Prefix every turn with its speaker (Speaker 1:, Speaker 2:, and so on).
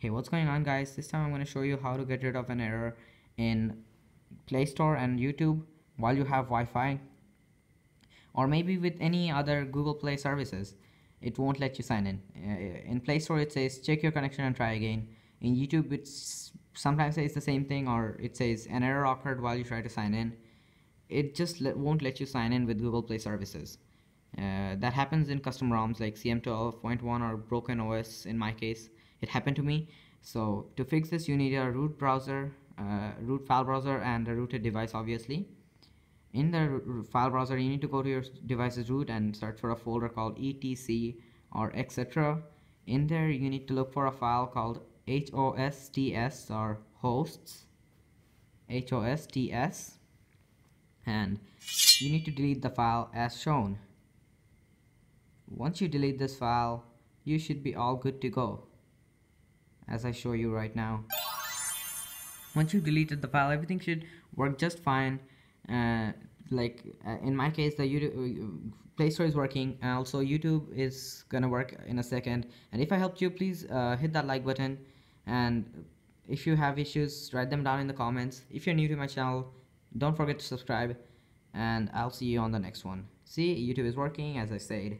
Speaker 1: Hey, what's going on guys? This time I'm going to show you how to get rid of an error in Play Store and YouTube while you have Wi-Fi or maybe with any other Google Play services. It won't let you sign in. Uh, in Play Store it says check your connection and try again. In YouTube it sometimes says the same thing or it says an error occurred while you try to sign in. It just le won't let you sign in with Google Play services. Uh, that happens in custom ROMs like CM12.1 or Broken OS in my case it happened to me. So to fix this you need a root browser uh, root file browser and a rooted device obviously. In the file browser you need to go to your device's root and search for a folder called etc or etc in there you need to look for a file called hosts or hosts hosts and you need to delete the file as shown. Once you delete this file you should be all good to go as I show you right now. Once you deleted the file, everything should work just fine. Uh, like uh, in my case, the YouTube uh, Play Store is working, and also YouTube is gonna work in a second. And if I helped you, please uh, hit that like button. And if you have issues, write them down in the comments. If you're new to my channel, don't forget to subscribe. And I'll see you on the next one. See, YouTube is working as I said.